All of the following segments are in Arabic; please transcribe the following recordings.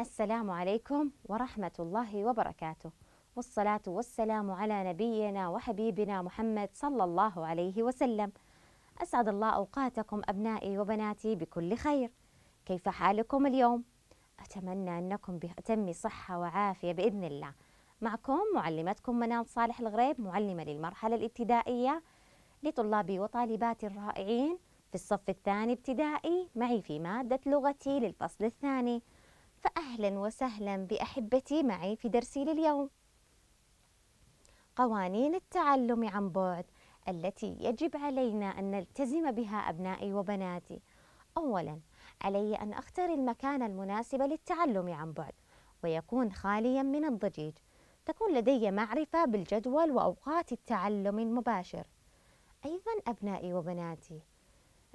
السلام عليكم ورحمة الله وبركاته. والصلاة والسلام على نبينا وحبيبنا محمد صلى الله عليه وسلم. أسعد الله أوقاتكم أبنائي وبناتي بكل خير. كيف حالكم اليوم؟ أتمنى أنكم بأتم صحة وعافية بإذن الله. معكم معلمتكم منال صالح الغريب معلمة للمرحلة الابتدائية لطلابي وطالباتي الرائعين في الصف الثاني ابتدائي معي في مادة لغتي للفصل الثاني. فأهلا وسهلا بأحبتي معي في درسي لليوم. قوانين التعلم عن بعد التي يجب علينا أن نلتزم بها أبنائي وبناتي. أولا علي أن أختار المكان المناسب للتعلم عن بعد ويكون خاليا من الضجيج. تكون لدي معرفة بالجدول وأوقات التعلم المباشر. أيضا أبنائي وبناتي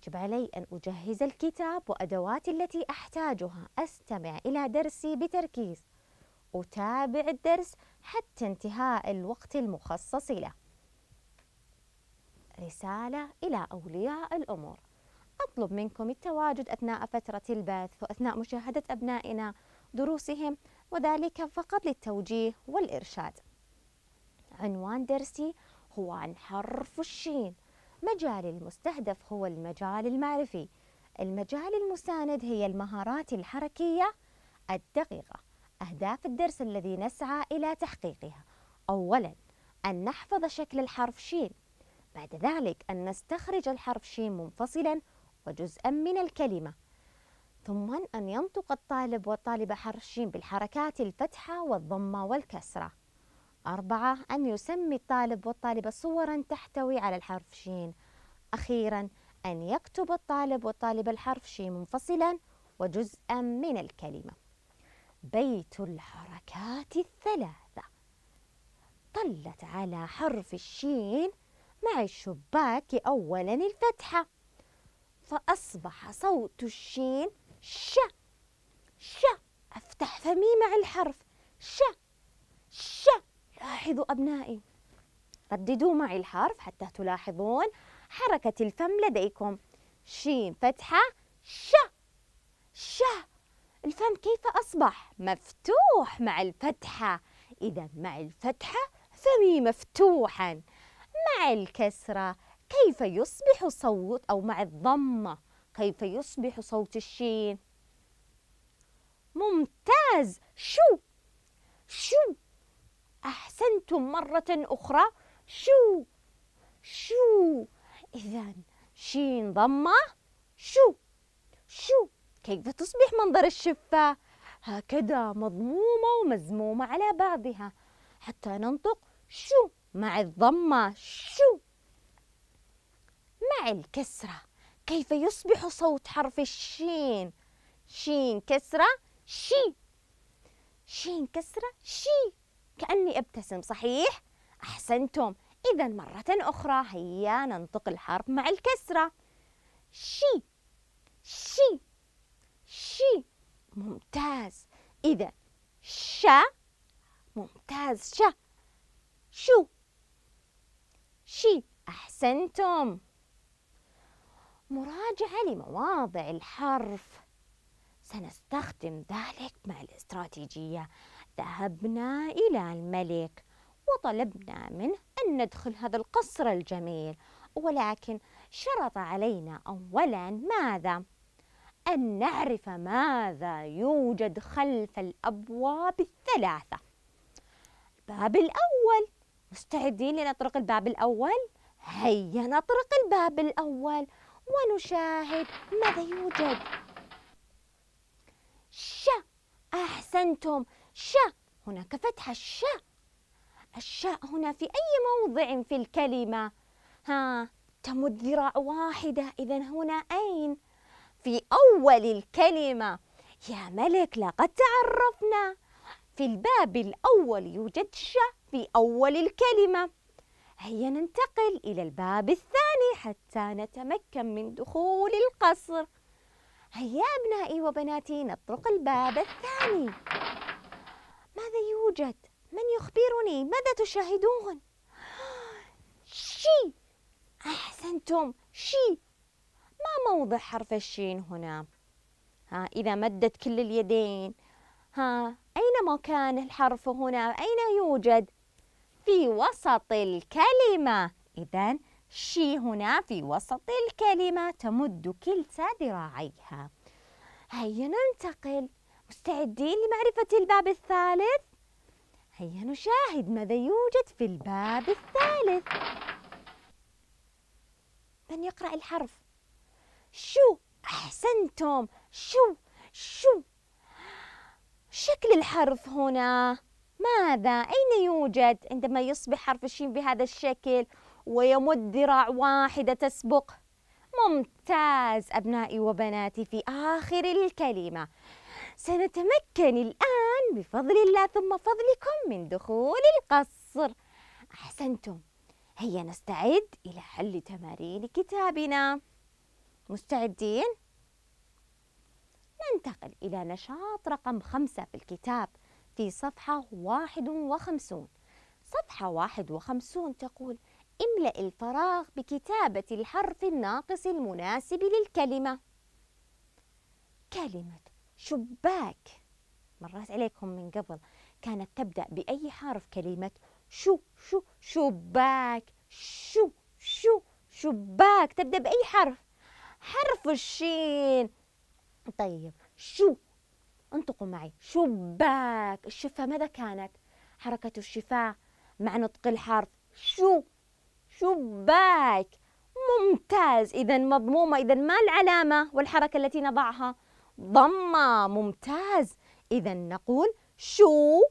يجب علي أن أجهز الكتاب وأدواتي التي أحتاجها. أستمع إلى درسي بتركيز. أتابع الدرس حتى انتهاء الوقت المخصص له. رسالة إلى أولياء الأمور. أطلب منكم التواجد أثناء فترة البث وأثناء مشاهدة أبنائنا دروسهم وذلك فقط للتوجيه والإرشاد. عنوان درسي هو عن حرف الشين. مجال المستهدف هو المجال المعرفي. المجال المساند هي المهارات الحركية الدقيقة أهداف الدرس الذي نسعى إلى تحقيقها. أولا أن نحفظ شكل الحرف شين بعد ذلك أن نستخرج الحرف شين منفصلا وجزءا من الكلمة. ثم أن ينطق الطالب والطالبة حرف شين بالحركات الفتحة والضمة والكسرة. أربعة أن يسمي الطالب والطالبة صورا تحتوي على الحرف شين أخيرا أن يكتب الطالب والطالبة الحرف شين منفصلا وجزءا من الكلمة. بيت الحركات الثلاثة. طلت على حرف الشين مع الشباك أولا الفتحة. فأصبح صوت الشين ش. ش أفتح فمي مع الحرف. ش ش. لاحظوا أبنائي. رددوا معي الحرف حتى تلاحظون حركة الفم لديكم. شين فتحة ش ش. الفم كيف أصبح؟ مفتوح مع الفتحة. إذا مع الفتحة فمي مفتوحا. مع الكسرة كيف يصبح صوت أو مع الضمة كيف يصبح صوت الشين؟ ممتاز. شو؟ شو؟ أحسنتم مرة أخرى. شو؟ شو؟ إذا شين ضمة؟ شو؟ شو؟ كيف تصبح منظر الشفة؟ هكذا مضمومة ومزمومة على بعضها. حتى ننطق شو مع الضمة. شو؟ مع الكسرة. كيف يصبح صوت حرف الشين؟ شين كسرة؟ شي. شين كسرة؟ شي. كأني أبتسم صحيح؟ أحسنتم. إذا مرة أخرى هيا ننطق الحرف مع الكسرة. شي شي شي. ممتاز. إذا شا ممتاز. شا شو؟ شي. أحسنتم. مراجعة لمواضع الحرف. سنستخدم ذلك مع الاستراتيجية. ذهبنا إلى الملك وطلبنا منه أن ندخل هذا القصر الجميل ولكن شرط علينا أولا ماذا؟ أن نعرف ماذا يوجد خلف الأبواب الثلاثة الباب الأول مستعدين لنطرق الباب الأول؟ هيا نطرق الباب الأول ونشاهد ماذا يوجد ش أحسنتم ش هناك فتحة الش الشاء هنا في أي موضع في الكلمة؟ ها تمد ذراع واحدة. إذا هنا أين؟ في أول الكلمة. يا ملك لقد تعرفنا. في الباب الأول يوجد ش في أول الكلمة. هيا ننتقل إلى الباب الثاني حتى نتمكن من دخول القصر. هيا أبنائي وبناتي نطرق الباب الثاني. ماذا يوجد؟ من يخبرني؟ ماذا تشاهدون؟ شي أحسنتم شي ما موضع حرف الشين هنا؟ ها إذا مدت كل اليدين ها أين مكان الحرف هنا أين يوجد في وسط الكلمة إذا شي هنا في وسط الكلمة تمد كلتا ذراعيها هيا ننتقل مستعدين لمعرفة الباب الثالث؟ هيا نشاهد ماذا يوجد في الباب الثالث. من يقرأ الحرف؟ شو؟ أحسنتم. شو؟ شو؟ شكل الحرف هنا. ماذا؟ أين يوجد؟ عندما يصبح حرف الشين بهذا الشكل ويمد ذراع واحدة تسبق. ممتاز أبنائي وبناتي في آخر الكلمة. سنتمكن الآن بفضل الله ثم فضلكم من دخول القصر. أحسنتم. هيا نستعد إلى حل تمارين كتابنا. مستعدين؟ ننتقل إلى نشاط رقم خمسة في الكتاب في صفحة واحد وخمسون. صفحة واحد وخمسون تقول املأ الفراغ بكتابة الحرف الناقص المناسب للكلمة. كلمة شباك مرات عليكم من قبل كانت تبدأ بأي حرف كلمة شو شو شباك شو شو شباك تبدأ بأي حرف؟ حرف الشين. طيب شو؟ انطقوا معي. شباك الشفة ماذا كانت؟ حركة الشفاه مع نطق الحرف شو. شباك ممتاز. إذا مضمومة. إذا ما العلامة والحركة التي نضعها؟ ضمة ممتاز. إذا نقول شو؟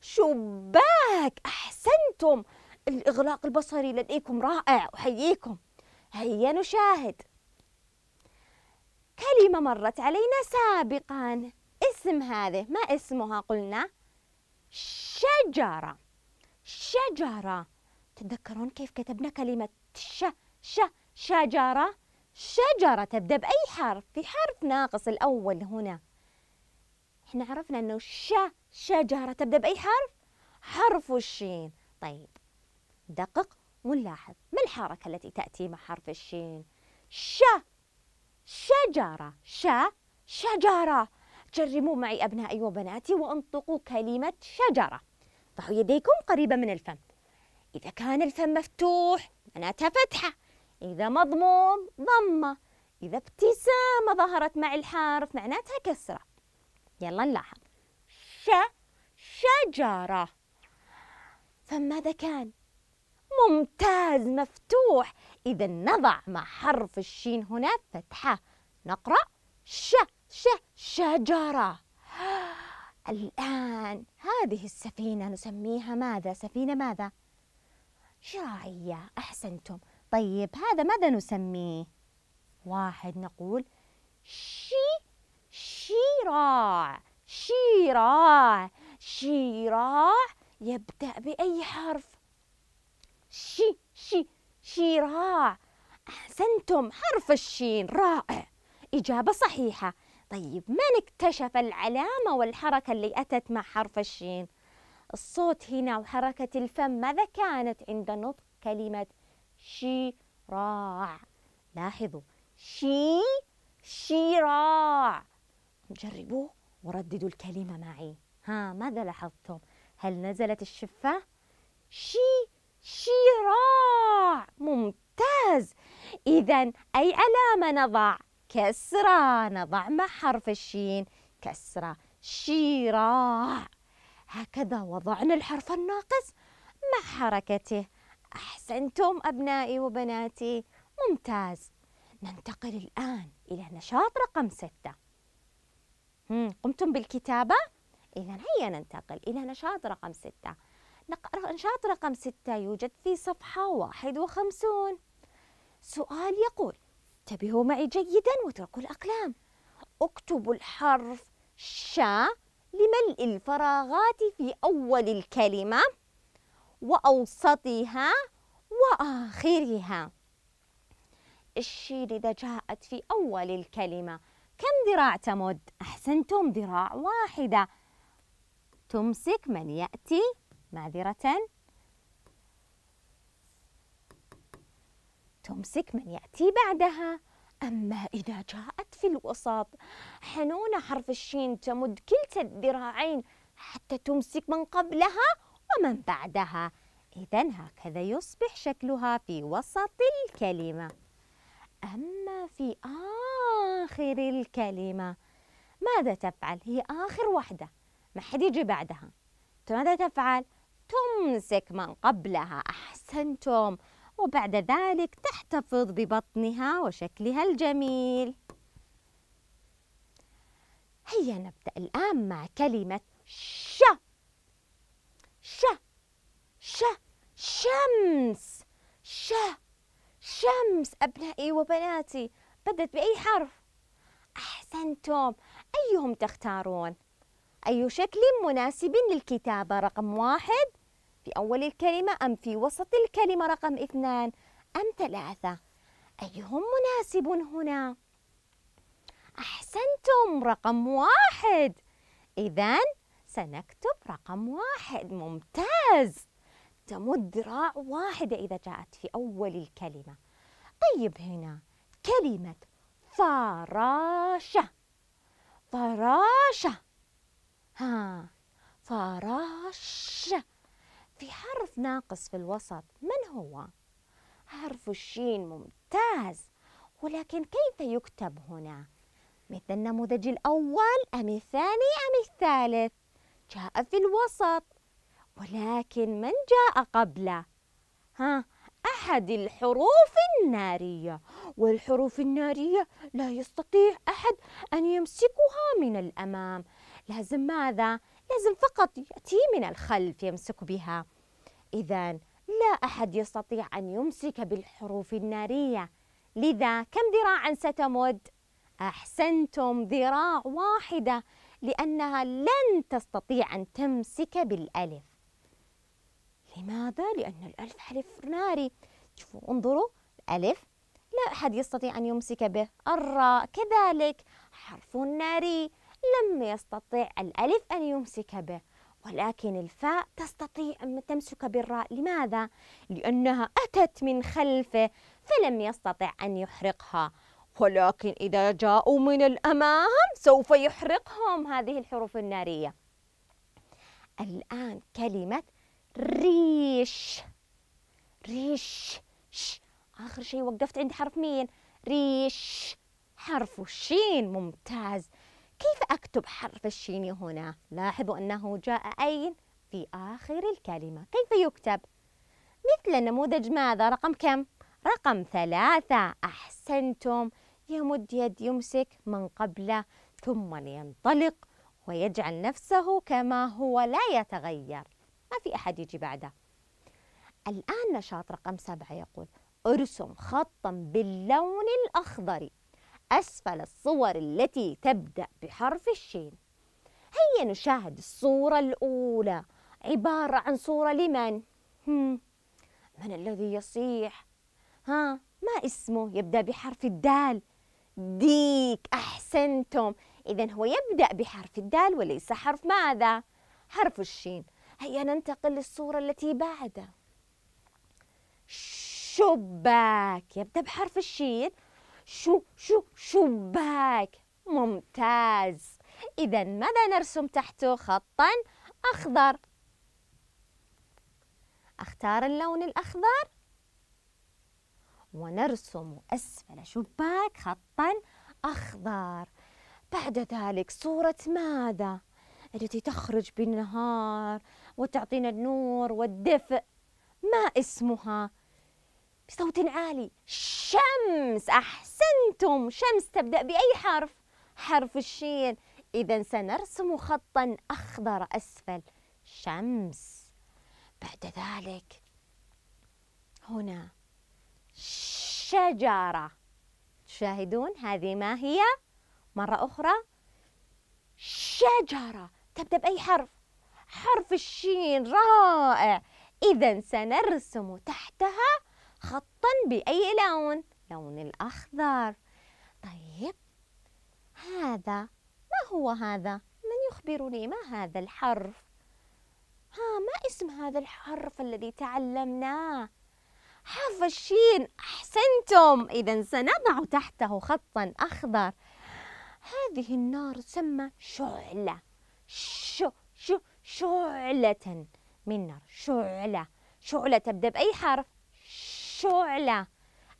شباك. أحسنتم. الإغلاق البصري لديكم رائع. أحييكم. هيا نشاهد. كلمة مرت علينا سابقا. اسم هذه. ما اسمها؟ قلنا شجرة. شجرة. تتذكرون كيف كتبنا كلمة ش ش شجرة؟ شجرة تبدأ بأي حرف؟ في حرف ناقص الأول هنا. إحنا عرفنا أنه ش شجرة تبدأ بأي حرف؟ حرف الشين. طيب دقق ونلاحظ ما الحركة التي تأتي مع حرف الشين؟ ش شجرة. ش شجرة. جربوا معي أبنائي وبناتي وأنطقوا كلمة شجرة. ضعوا يديكم قريبة من الفم. إذا كان الفم مفتوح معناتها فتحة. إذا مضموم ضمة إذا ابتسامة ظهرت مع الحرف معناتها كسرة. يلا نلاحظ. ش شجرة. فماذا كان؟ ممتاز مفتوح. إذا نضع مع حرف الشين هنا فتحة. نقرأ ش ش شجرة. الآن هذه السفينة نسميها ماذا؟ سفينة ماذا؟ شراعية أحسنتم. طيب هذا ماذا نسميه؟ واحد نقول شي شيراع شيراع شيراع يبدأ بأي حرف؟ شي شي شيراع. أحسنتم حرف الشين رائع. إجابة صحيحة. طيب من اكتشف العلامة والحركة اللي أتت مع حرف الشين؟ الصوت هنا وحركة الفم ماذا كانت عند نطق كلمة شراع. لاحظوا. شي شراع جربوا ورددوا الكلمة معي. ها ماذا لاحظتم؟ هل نزلت الشفة؟ شي شراع ممتاز. إذا أي علامة نضع؟ كسرة. نضع مع حرف الشين؟ كسرة. شراع هكذا وضعنا الحرف الناقص. مع حركته. أحسنتم أبنائي وبناتي. ممتاز. ننتقل الآن إلى نشاط رقم ستة. قمتم بالكتابة؟ إذا هيا ننتقل إلى نشاط رقم ستة. نشاط رقم ستة يوجد في صفحة واحد وخمسون. سؤال يقول انتبهوا معي جيدا واتركوا الأقلام. اكتبوا الحرف شا لملء الفراغات في أول الكلمة. وأوسطها وآخرها. الشين إذا جاءت في أول الكلمة كم ذراع تمد؟ أحسنتم ذراع واحدة. تمسك من يأتي معذرة تمسك من يأتي بعدها. أما إذا جاءت في الوسط حنون حرف الشين تمد كلتا الذراعين حتى تمسك من قبلها ومن بعدها. إذا هكذا يصبح شكلها في وسط الكلمة. أما في آخر الكلمة ماذا تفعل؟ هي آخر واحدة. ما حد يجي بعدها. ماذا تفعل؟ تمسك من قبلها. أحسنتم. وبعد ذلك تحتفظ ببطنها وشكلها الجميل. هيا نبدأ الآن مع كلمة ش. ش شمس ش شمس. أبنائي وبناتي بدت بأي حرف؟ أحسنتم. أيهم تختارون؟ أي شكل مناسب للكتابة؟ رقم واحد في أول الكلمة أم في وسط الكلمة؟ رقم اثنان أم ثلاثة؟ أيهم مناسب هنا؟ أحسنتم. رقم واحد. إذا سنكتب رقم واحد. ممتاز. تمد ذراع واحدة إذا جاءت في أول الكلمة طيب هنا كلمة فراشة فراشة ها فراشة في حرف ناقص في الوسط من هو؟ حرف الشين ممتاز ولكن كيف يكتب هنا؟ مثل النموذج الأول أم الثاني أم الثالث؟ جاء في الوسط ولكن من جاء قبله؟ ها أحد الحروف النارية والحروف النارية لا يستطيع أحد أن يمسكها من الأمام لازم ماذا؟ لازم فقط يأتي من الخلف يمسك بها إذا لا أحد يستطيع أن يمسك بالحروف النارية لذا كم ذراعا ستمد؟ أحسنتم ذراع واحدة لأنها لن تستطيع أن تمسك بالألف لماذا؟ لأن الألف حرف ناري. شوفوا انظروا الألف لا أحد يستطيع أن يمسك به. الراء كذلك حرف ناري. لم يستطيع الألف أن يمسك به. ولكن الفاء تستطيع أن تمسك بالراء. لماذا؟ لأنها أتت من خلفه فلم يستطع أن يحرقها. ولكن إذا جاءوا من الأمام سوف يحرقهم هذه الحروف النارية. الآن كلمة ريش. ريش. ش. آخر شيء وقفت عند حرف مين؟ ريش. حرف الشين. ممتاز. كيف أكتب حرف الشين هنا؟ لاحظوا أنه جاء أين في آخر الكلمة. كيف يكتب؟ مثل نموذج ماذا؟ رقم كم؟ رقم ثلاثة. أحسنتم. يمد يد يمسك من قبله ثم لينطلق ويجعل نفسه كما هو لا يتغير. ما في أحد يجي بعده الآن نشاط رقم سبعة يقول أرسم خطا باللون الأخضر أسفل الصور التي تبدأ بحرف الشين هيا نشاهد الصورة الأولى عبارة عن صورة لمن؟ هم من الذي يصيح؟ ها ما اسمه يبدأ بحرف الدال ديك أحسنتم إذا هو يبدأ بحرف الدال وليس حرف ماذا؟ حرف الشين هيا ننتقل للصورة التي بعدها. شباك. يبدأ بحرف الشين. شو شو شباك. ممتاز. إذا ماذا نرسم تحته خطا أخضر؟ أختار اللون الأخضر. ونرسم أسفل شباك خطا أخضر. بعد ذلك صورة ماذا؟ التي تخرج بالنهار. وتعطينا النور والدفء. ما اسمها؟ بصوت عالي. شمس. أحسنتم. شمس تبدأ بأي حرف؟ حرف الشين. إذا سنرسم خطا أخضر أسفل. شمس. بعد ذلك هنا. شجرة. تشاهدون؟ هذه ما هي؟ مرة أخرى. شجرة. تبدأ بأي حرف؟ حرف الشين رائع. إذا سنرسم تحتها خطا بأي لون؟ لون الأخضر. طيب هذا ما هو هذا؟ من يخبرني؟ ما هذا الحرف؟ ها ما اسم هذا الحرف الذي تعلمناه؟ حرف الشين أحسنتم. إذا سنضع تحته خطا أخضر. هذه النار تسمى شعلة. شو شو شعلة من نار. شعلة. شعلة تبدأ بأي حرف؟ شعلة.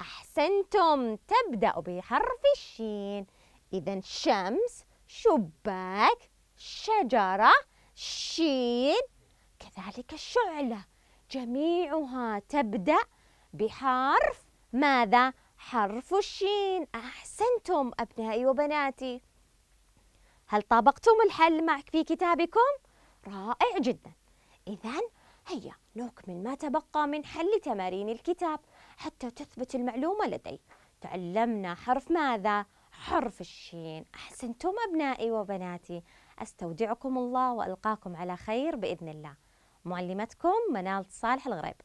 أحسنتم. تبدأ بحرف الشين. إذا شمس شباك شجرة شين. كذلك الشعلة. جميعها تبدأ بحرف ماذا؟ حرف الشين. أحسنتم أبنائي وبناتي. هل طابقتم الحل معك في كتابكم؟ رائع جدا. إذا هيا نكمل ما تبقى من حل تمارين الكتاب حتى تثبت المعلومة لدي. تعلمنا حرف ماذا؟ حرف الشين. أحسنتم أبنائي وبناتي. أستودعكم الله وألقاكم على خير بإذن الله. معلمتكم منال صالح الغريب.